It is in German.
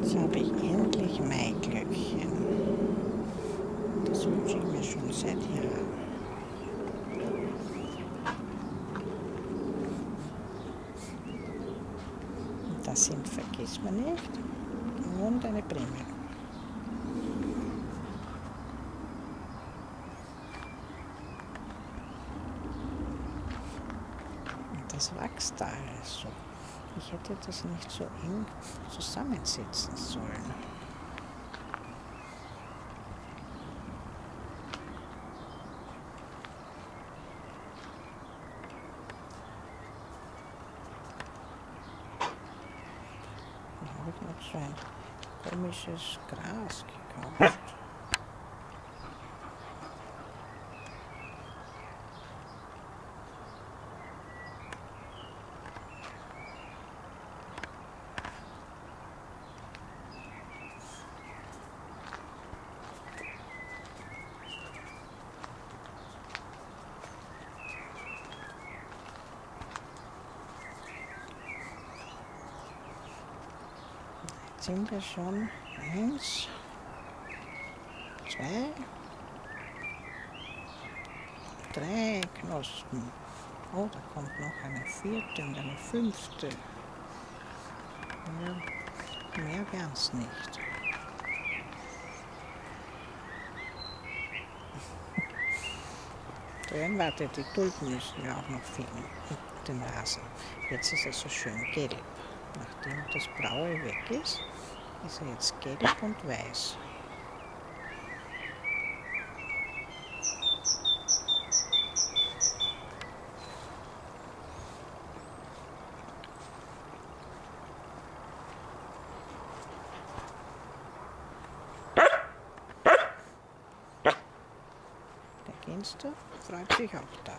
Jetzt habe ich endlich Maiglöckchen. Das wünsche ich mir schon seit Jahren. Und das sind, vergiss man nicht, und eine. Und das wächst da alles so. Ich hätte das nicht so eng zusammensetzen sollen. Da habe ich noch so ein komisches Gras gekauft. Jetzt sind wir schon eins, zwei, drei Knospen. Oh, da kommt noch eine vierte und eine fünfte. Ja, mehr wären's nicht. Drin, warte, die Tulpen müssen wir auch noch finden. Und den Rasen. Jetzt ist er so schön gelb. Nachdem das Blaue weg ist, ist er jetzt gelb und weiß. Der Ginster freut sich auch da.